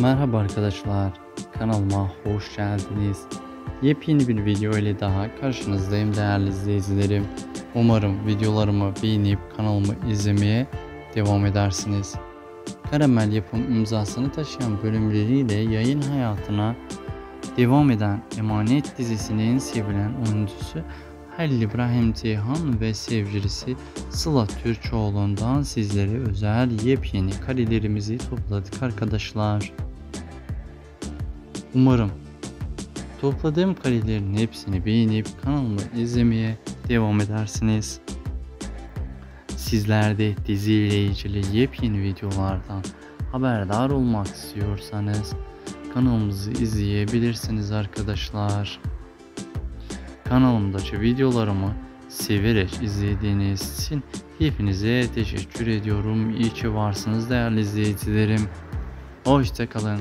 Merhaba arkadaşlar, kanalıma hoş geldiniz. Yepyeni bir video ile daha karşınızdayım değerli izleyicilerim. Umarım videolarımı beğenip kanalımı izlemeye devam edersiniz. Karamel yapım imzasını taşıyan bölümleriyle yayın hayatına devam eden Emanet dizisinin sevilen oyuncusu Halil İbrahim Ceyhan ve sevgilisi Sıla Türkoğlu'ndan sizlere özel yepyeni karelerimizi topladık arkadaşlar. Umarım topladığım karelerin hepsini beğenip kanalımı izlemeye devam edersiniz. Sizler de dizi ile ilgili yepyeni videolardan haberdar olmak istiyorsanız kanalımızı izleyebilirsiniz arkadaşlar. Kanalımdaki videolarımı severek izlediğiniz için hepinize teşekkür ediyorum. İyi ki varsınız değerli izleyicilerim. Hoşçakalın.